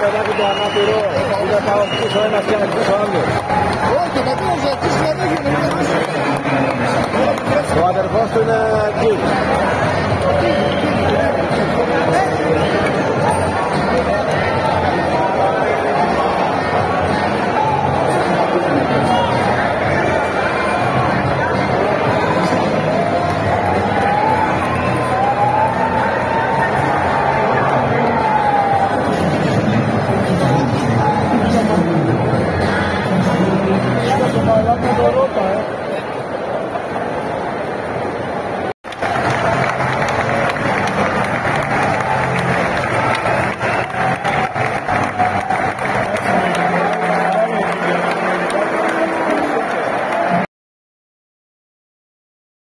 Kaynak do doğru bir de tavuk kuş oynamak için kuş oynuyor. Oldu da bu é Kuş vermek için. Suadır Boston'a kuş.